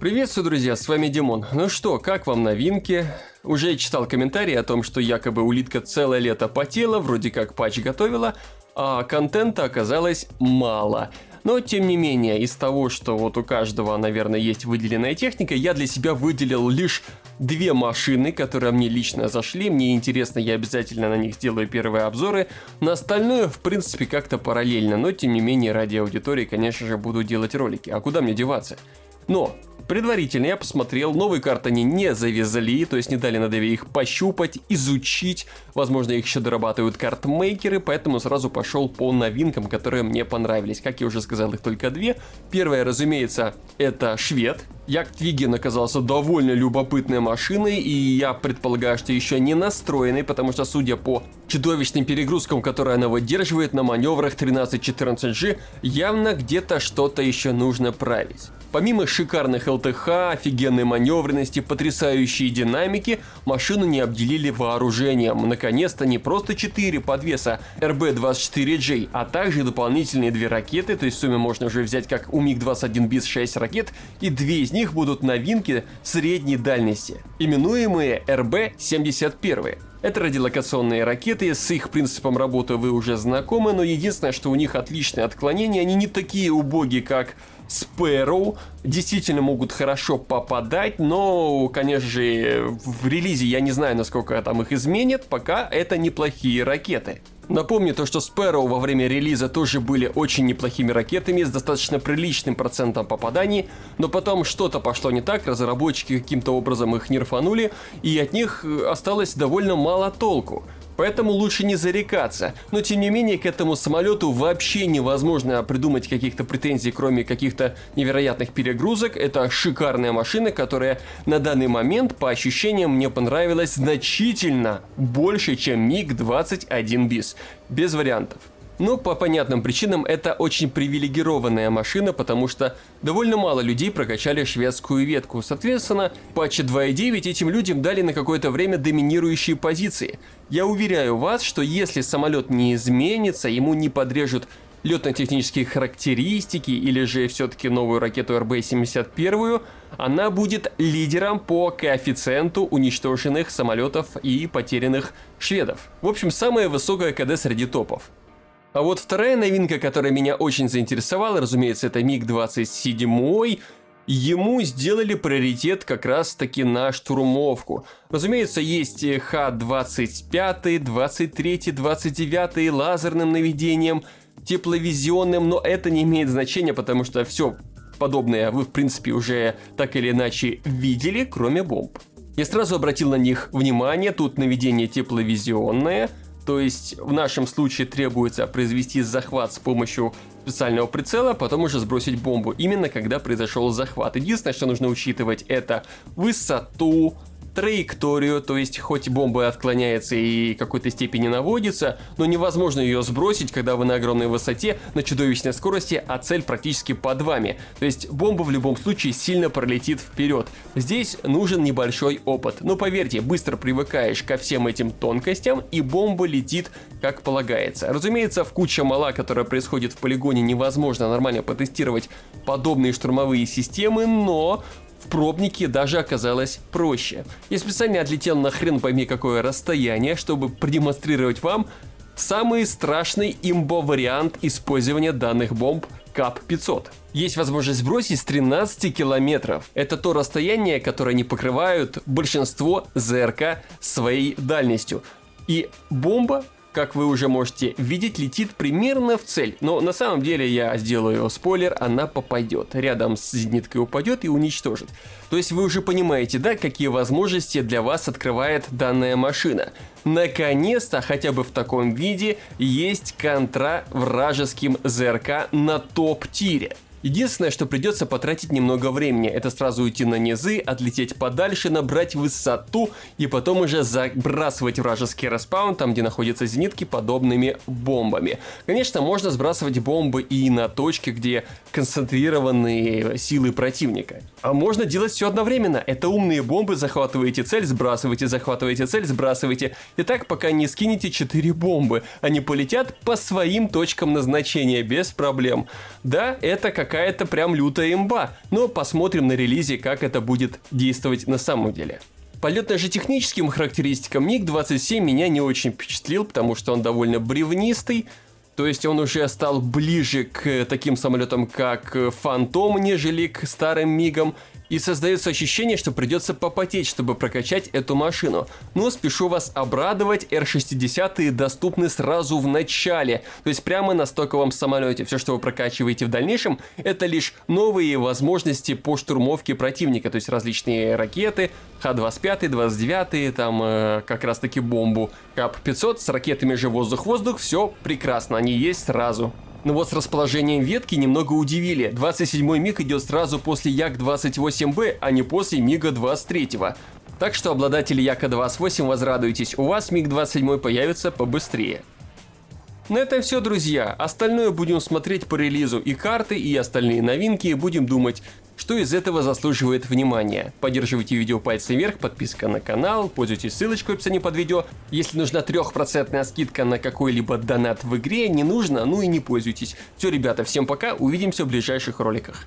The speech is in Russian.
Приветствую, друзья, с вами Димон. Ну что, как вам новинки? Уже читал комментарии о том, что якобы улитка целое лето потела, вроде как патч готовила, а контента оказалось мало. Но, тем не менее, из того, что вот у каждого, наверное, есть выделенная техника, я для себя выделил лишь две машины, которые мне лично зашли. Мне интересно, я обязательно на них сделаю первые обзоры. На остальное, в принципе, как-то параллельно. Но, тем не менее, ради аудитории, конечно же, буду делать ролики. А куда мне деваться? Но Предварительно я посмотрел, новые карты они не завезли, то есть не дали на деве их пощупать, изучить. Возможно, их еще дорабатывают картмейкеры, поэтому сразу пошел по новинкам, которые мне понравились. Как я уже сказал, их только две. Первая, разумеется, это швед. Яктвиген оказался довольно любопытной машиной, и я предполагаю, что еще не настроенный, потому что, судя по чудовищным перегрузкам, которые она выдерживает на маневрах 13-14G, явно где-то что-то еще нужно править. Помимо шикарных ЛТХ, офигенной маневренности, потрясающей динамики, машину не обделили вооружением. Наконец-то не просто 4 подвеса RB-24J, а также дополнительные две ракеты, то есть в сумме можно уже взять как у МиГ-21 БИС 6 ракет, и две из них будут новинки средней дальности, именуемые RB-71. Это радиолокационные ракеты, с их принципом работы вы уже знакомы, но единственное, что у них отличное отклонение, они не такие убогие, как Sparrow действительно могут хорошо попадать, но, конечно же, в релизе я не знаю, насколько там их изменит, пока это неплохие ракеты. Напомню то, что Sparrow во время релиза тоже были очень неплохими ракетами с достаточно приличным процентом попаданий, но потом что-то пошло не так, разработчики каким-то образом их нерфанули, и от них осталось довольно мало толку поэтому лучше не зарекаться. Но тем не менее к этому самолету вообще невозможно придумать каких-то претензий, кроме каких-то невероятных перегрузок. Это шикарная машина, которая на данный момент по ощущениям мне понравилась значительно больше, чем МиГ-21 БИС. Без вариантов. Но по понятным причинам это очень привилегированная машина, потому что довольно мало людей прокачали шведскую ветку. Соответственно, патче 2.9 этим людям дали на какое-то время доминирующие позиции. Я уверяю вас, что если самолет не изменится, ему не подрежут летно-технические характеристики или же все-таки новую ракету РБ-71, она будет лидером по коэффициенту уничтоженных самолетов и потерянных шведов. В общем, самая высокая КД среди топов. А вот вторая новинка, которая меня очень заинтересовала, разумеется, это МиГ-27. Ему сделали приоритет как раз таки на штурмовку. Разумеется, есть Х-25, 23, 29 лазерным наведением, тепловизионным, но это не имеет значения, потому что все подобное вы, в принципе, уже так или иначе видели, кроме бомб. Я сразу обратил на них внимание, тут наведение тепловизионное – то есть в нашем случае требуется произвести захват с помощью специального прицела, потом уже сбросить бомбу, именно когда произошел захват. Единственное, что нужно учитывать, это высоту, траекторию, то есть хоть бомба отклоняется и какой-то степени наводится, но невозможно ее сбросить, когда вы на огромной высоте, на чудовищной скорости, а цель практически под вами. То есть бомба в любом случае сильно пролетит вперед. Здесь нужен небольшой опыт, но поверьте, быстро привыкаешь ко всем этим тонкостям и бомба летит как полагается. Разумеется, в куча мала, которая происходит в полигоне, невозможно нормально потестировать подобные штурмовые системы, но в пробнике даже оказалось проще. Я специально отлетел на хрен пойми какое расстояние, чтобы продемонстрировать вам самый страшный имбо-вариант использования данных бомб КАП-500. Есть возможность сбросить с 13 километров. Это то расстояние, которое не покрывают большинство ЗРК своей дальностью. И бомба как вы уже можете видеть, летит примерно в цель. Но на самом деле я сделаю спойлер, она попадет. Рядом с зениткой упадет и уничтожит. То есть вы уже понимаете, да, какие возможности для вас открывает данная машина. Наконец-то, хотя бы в таком виде, есть контра вражеским ЗРК на топ-тире. Единственное, что придется потратить немного времени, это сразу уйти на низы, отлететь подальше, набрать высоту и потом уже забрасывать вражеский респаун, там где находятся зенитки, подобными бомбами. Конечно, можно сбрасывать бомбы и на точки, где концентрированные силы противника. А можно делать все одновременно. Это умные бомбы, захватываете цель, сбрасываете, захватываете цель, сбрасываете. И так, пока не скинете 4 бомбы, они полетят по своим точкам назначения без проблем. Да, это как какая-то прям лютая имба, но посмотрим на релизе, как это будет действовать на самом деле. По летно-техническим характеристикам МиГ-27 меня не очень впечатлил, потому что он довольно бревнистый, то есть он уже стал ближе к таким самолетам, как Фантом, нежели к старым Мигам. И создается ощущение, что придется попотеть, чтобы прокачать эту машину. Но спешу вас обрадовать, R60 доступны сразу в начале. То есть прямо на стоковом самолете. Все, что вы прокачиваете в дальнейшем, это лишь новые возможности по штурмовке противника. То есть различные ракеты, Х-25, 29, там э, как раз таки бомбу КАП-500 с ракетами же воздух-воздух. Все прекрасно, они есть сразу. Но вот с расположением ветки немного удивили. 27-й МиГ идет сразу после Як-28Б, а не после МиГа-23. Так что обладатели Яка-28 возрадуйтесь, у вас МиГ-27 появится побыстрее. На этом все, друзья. Остальное будем смотреть по релизу и карты, и остальные новинки, и будем думать, что из этого заслуживает внимания. Поддерживайте видео пальцем вверх, подписка на канал, пользуйтесь ссылочкой в описании под видео. Если нужна 3% скидка на какой-либо донат в игре, не нужно, ну и не пользуйтесь. Все, ребята, всем пока, увидимся в ближайших роликах.